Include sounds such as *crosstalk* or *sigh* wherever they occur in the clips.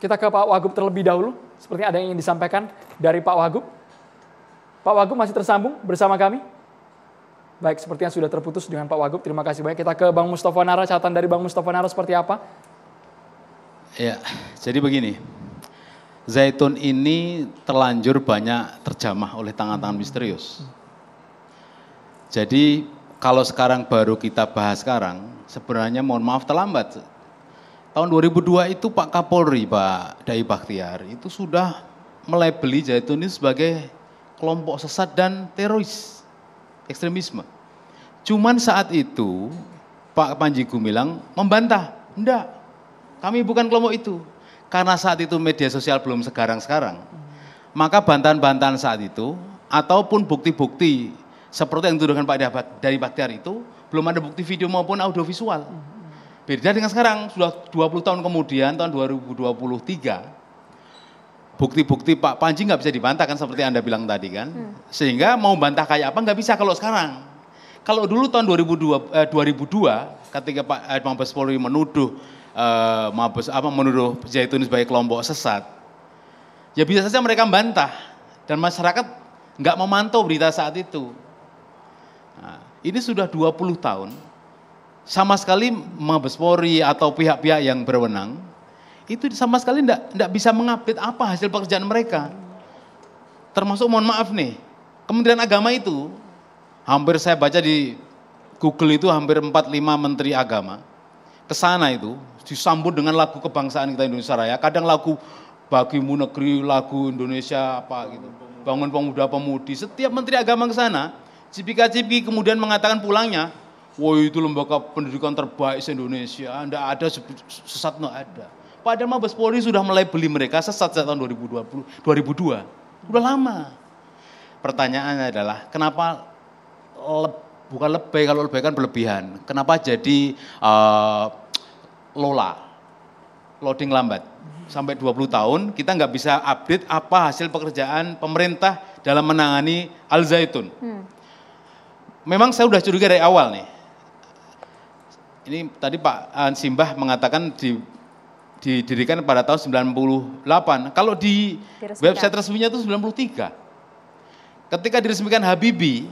kita ke Pak Wagub terlebih dahulu. Sepertinya ada yang ingin disampaikan dari Pak Wagub. Pak Wagub masih tersambung bersama kami. Baik, sepertinya sudah terputus dengan Pak Wagub. Terima kasih banyak. Kita ke Bang Mustafa Nara. Catatan dari Bang Mustafa Nara seperti apa? Ya, jadi begini. Zaitun ini terlanjur banyak terjamah oleh tangan-tangan misterius. Jadi kalau sekarang baru kita bahas sekarang, sebenarnya mohon maaf terlambat. Tahun 2002 itu Pak Kapolri, Pak Dai Bakhtiar, itu sudah melebeli Zaitun ini sebagai kelompok sesat dan teroris, ekstremisme. Cuman saat itu Pak Panji Gumilang membantah, enggak, kami bukan kelompok itu. Karena saat itu media sosial belum sekarang-sekarang, maka bantahan-bantahan saat itu, ataupun bukti-bukti seperti yang dituduhkan Pak Dai Bakhtiar itu, belum ada bukti video maupun audiovisual. Beda dengan sekarang, sudah 20 tahun kemudian, tahun 2023, bukti-bukti Pak Panji nggak bisa dibantah kan seperti Anda bilang tadi kan. Hmm. Sehingga mau bantah kayak apa nggak bisa kalau sekarang. Kalau dulu tahun 2002, eh, 2002 ketika Pak eh, Mabes Polri menuduh eh, Mabes apa menuduh Zaitun sebagai kelompok sesat, ya bisa saja mereka bantah dan masyarakat nggak memantau berita saat itu. Nah, ini sudah 20 tahun sama sekali Mabes Polri atau pihak-pihak yang berwenang itu sama sekali tidak bisa mengupdate apa hasil pekerjaan mereka. Termasuk mohon maaf nih, Kementerian Agama itu hampir saya baca di Google itu hampir 4-5 menteri agama ke sana itu disambut dengan lagu kebangsaan kita Indonesia Raya, kadang lagu bagimu negeri, lagu Indonesia apa gitu. Bangun pemuda pemudi, setiap menteri agama ke sana, cipika-cipiki kemudian mengatakan pulangnya, wah itu lembaga pendidikan terbaik se Indonesia, tidak ada sesat tidak ada. Padahal Mabes Polri sudah mulai beli mereka sesat sejak tahun 2020, 2002. Sudah lama. Pertanyaannya adalah kenapa le, bukan lebih kalau lebih kan berlebihan. Kenapa jadi uh, lola, loading lambat? Sampai 20 tahun kita nggak bisa update apa hasil pekerjaan pemerintah dalam menangani Al Zaitun. Hmm. Memang saya sudah curiga dari awal nih ini tadi Pak Simbah mengatakan di didirikan pada tahun 98. Kalau di Diresmikan. website resminya itu 93. Ketika diresmikan Habibi,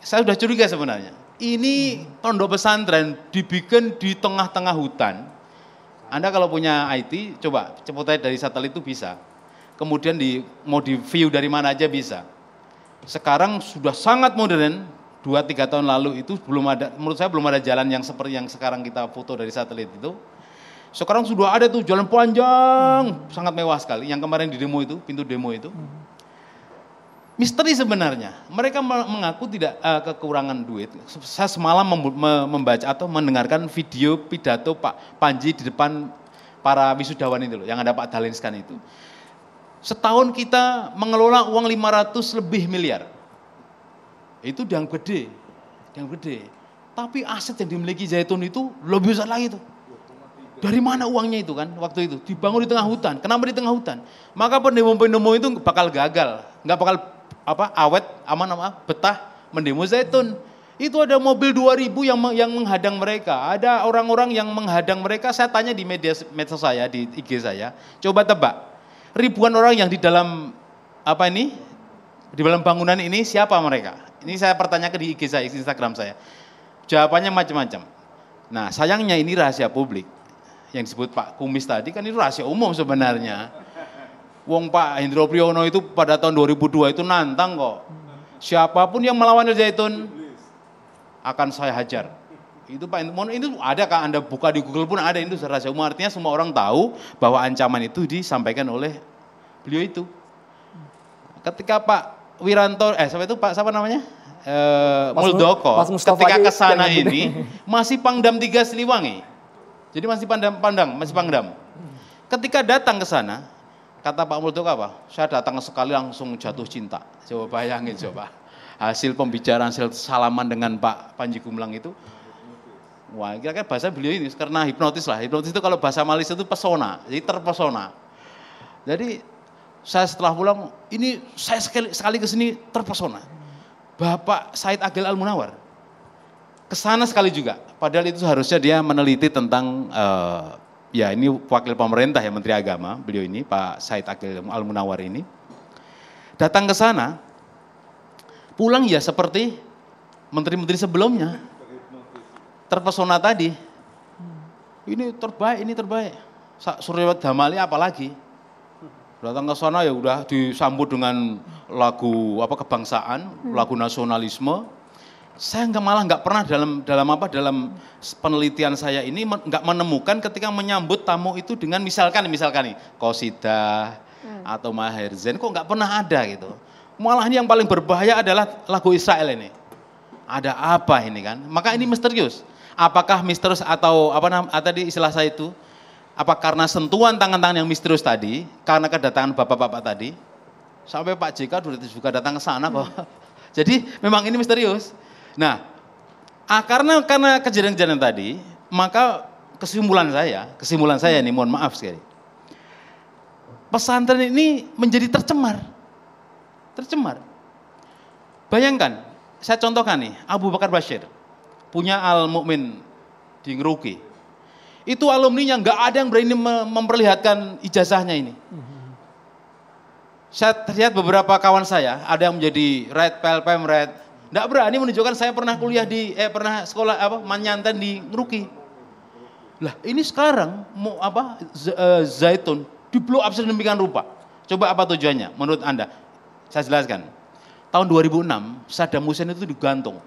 saya sudah curiga sebenarnya. Ini pondok pesantren dibikin di tengah-tengah hutan. Anda kalau punya IT, coba cepat dari satelit itu bisa. Kemudian di mau di view dari mana aja bisa. Sekarang sudah sangat modern, dua tiga tahun lalu itu belum ada, menurut saya belum ada jalan yang seperti yang sekarang kita foto dari satelit itu. Sekarang sudah ada tuh jalan panjang, hmm. sangat mewah sekali. Yang kemarin di demo itu, pintu demo itu. Hmm. Misteri sebenarnya. Mereka mengaku tidak uh, kekurangan duit. Saya semalam membaca atau mendengarkan video pidato Pak Panji di depan para wisudawan itu loh, yang ada Pak Dalinskan itu. Setahun kita mengelola uang 500 lebih miliar itu yang gede, yang gede. Tapi aset yang dimiliki Zaitun itu lebih besar lagi tuh. Dari mana uangnya itu kan waktu itu? Dibangun di tengah hutan. Kenapa di tengah hutan? Maka pendemo-pendemo itu bakal gagal, nggak bakal apa awet, aman apa betah mendemo Zaitun. Itu ada mobil 2000 yang yang menghadang mereka. Ada orang-orang yang menghadang mereka. Saya tanya di media medsos saya, di IG saya. Coba tebak. Ribuan orang yang di dalam apa ini? Di dalam bangunan ini siapa mereka? Ini saya pertanyakan di IG saya, Instagram saya. Jawabannya macam-macam. Nah sayangnya ini rahasia publik. Yang disebut Pak Kumis tadi kan itu rahasia umum sebenarnya. Wong Pak Hendro Priyono itu pada tahun 2002 itu nantang kok. Siapa pun yang melawan Zaitun akan saya hajar. Itu Pak Hendro itu ada kan Anda buka di Google pun ada itu rahasia umum. Artinya semua orang tahu bahwa ancaman itu disampaikan oleh beliau itu. Ketika Pak Wiranto, eh siapa itu Pak siapa namanya? Eh, Muldoko. Mas ketika ke sana ini *laughs* masih Pangdam tiga Siliwangi. Jadi masih pandang pandang, masih Pangdam. Ketika datang ke sana, kata Pak Muldoko apa? Saya datang sekali langsung jatuh cinta. Coba bayangin coba. Hasil pembicaraan, hasil salaman dengan Pak Panji Gumilang itu, Wah, kira-kira bahasa beliau ini karena hipnotis lah. Hipnotis itu kalau bahasa Malaysia itu pesona, jadi terpesona. Jadi saya setelah pulang, ini saya sekali, sekali ke sini terpesona. Bapak Said Agil Al-Munawar. Ke sana sekali juga. Padahal itu seharusnya dia meneliti tentang uh, ya ini wakil pemerintah ya Menteri Agama, beliau ini Pak Said Akil Al Munawar ini datang ke sana, pulang ya seperti menteri-menteri sebelumnya, terpesona tadi. Ini terbaik, ini terbaik. Suryawat Damali apalagi? Datang ke sana ya udah disambut dengan lagu apa kebangsaan, lagu nasionalisme. Saya nggak malah nggak pernah dalam dalam apa dalam penelitian saya ini nggak menemukan ketika menyambut tamu itu dengan misalkan misalkan nih kosida hmm. atau maher zen kok nggak pernah ada gitu. Malah ini yang paling berbahaya adalah lagu Israel ini. Ada apa ini kan? Maka ini misterius. Apakah misterius atau apa namanya tadi istilah saya itu apa karena sentuhan tangan-tangan yang misterius tadi, karena kedatangan bapak-bapak tadi, sampai Pak JK juga datang ke sana kok. Hmm. *laughs* Jadi memang ini misterius. Nah, ah, karena karena kejadian-kejadian tadi, maka kesimpulan saya, kesimpulan saya nih, mohon maaf sekali. Pesantren ini menjadi tercemar. Tercemar. Bayangkan, saya contohkan nih, Abu Bakar Bashir punya Al Mukmin di Ngeruki itu alumninya nggak ada yang berani memperlihatkan ijazahnya ini. Saya lihat beberapa kawan saya, ada yang menjadi red pelpem red, nggak berani menunjukkan saya pernah kuliah di, eh pernah sekolah apa, manyantan di Ngeruki. Lah ini sekarang mau apa eh, Zaitun di blow up sedemikian rupa. Coba apa tujuannya menurut Anda? Saya jelaskan. Tahun 2006 Saddam Hussein itu digantung.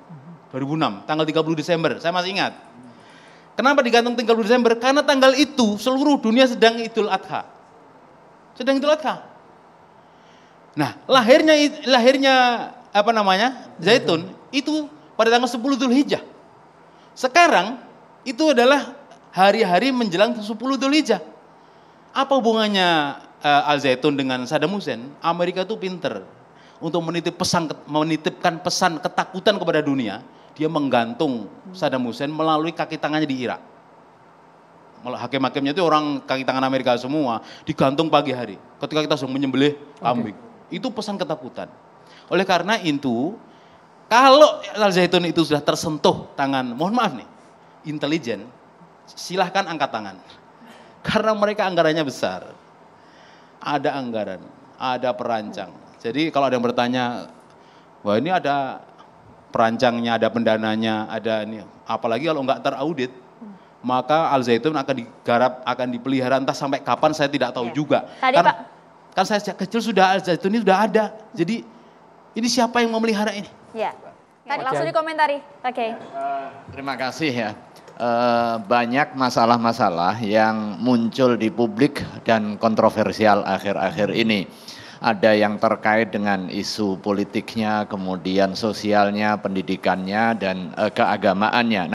2006 tanggal 30 Desember, saya masih ingat Kenapa digantung tanggal Desember? Karena tanggal itu seluruh dunia sedang Idul Adha. Sedang Idul Adha. Nah, lahirnya lahirnya apa namanya? Zaitun itu pada tanggal 10 Dhul Hijjah. Sekarang itu adalah hari-hari menjelang 10 Dhul Hijjah. Apa hubungannya uh, Al Zaitun dengan Saddam Hussein? Amerika itu pinter untuk menitip pesan menitipkan pesan ketakutan kepada dunia dia menggantung Saddam Hussein melalui kaki tangannya di Irak. Hakim-hakimnya itu orang kaki tangan Amerika semua, digantung pagi hari. Ketika kita sedang menyembelih kambing. Okay. Itu pesan ketakutan. Oleh karena itu, kalau Al Zaitun itu sudah tersentuh tangan, mohon maaf nih, intelijen, silahkan angkat tangan. *laughs* Karena mereka anggarannya besar. Ada anggaran, ada perancang. Jadi kalau ada yang bertanya, wah ini ada perancangnya, ada pendananya, ada ini. Apalagi kalau nggak teraudit, maka Al Zaitun akan digarap, akan dipelihara entah sampai kapan saya tidak tahu ya. juga. Tadi Karena, Pak, kan saya sejak kecil sudah Al Zaitun ini sudah ada. Jadi ini siapa yang memelihara ini? Ya. Kan langsung dikomentari. Oke. Okay. Uh, terima kasih ya. Uh, banyak masalah-masalah yang muncul di publik dan kontroversial akhir-akhir ini ada yang terkait dengan isu politiknya, kemudian sosialnya, pendidikannya, dan uh, keagamaannya.